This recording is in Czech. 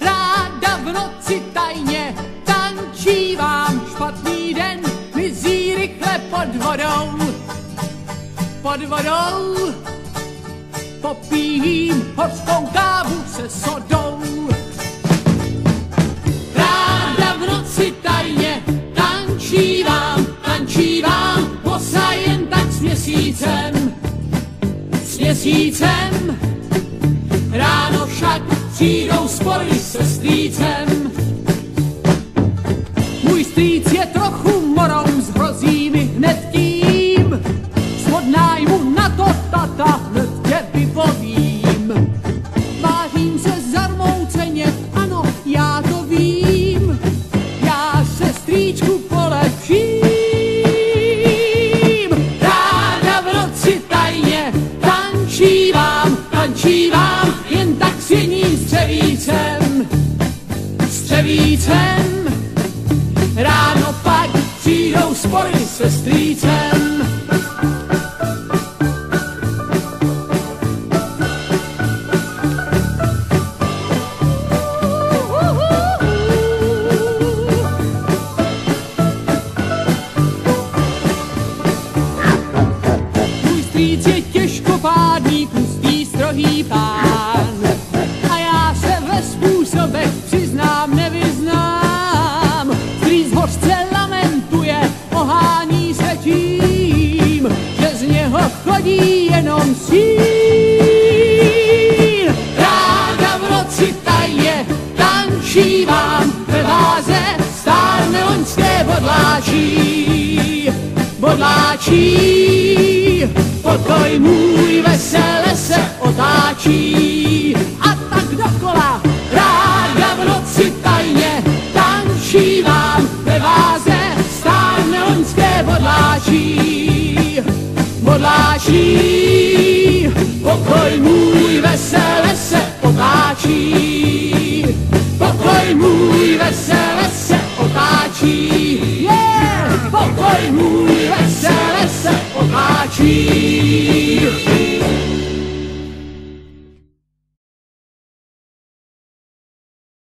Ráda v noci tajně tančí vám špatný den, mizí rychle pod vodou. Pod vodou popijím hořkou kávu se sodou. Ráda v noci tajně tančí vám, tančí posa jen tak s měsícem, měsícem. Ráno však přijdou spory se strýcem. Můj strýc je trochu morou, zhrozí mi hned tím. Svodnáj mu na to tata, hned tě vypovím. Vážím se spory chodí jenom stín. Ráda v noci tajně tančí vám ve váze stárne loňské bodláčí, bodláčí. Pokoj můj vesele se otáčí a tak dokola. Ráda v noci tajně tančí vám ve váze stárne loňské bodláčí, bodláčí. Pokoj můj vesele se otáčí, pokoj můj vesele se otáčí. Yeah! Pokoj můj vesele se otáčí.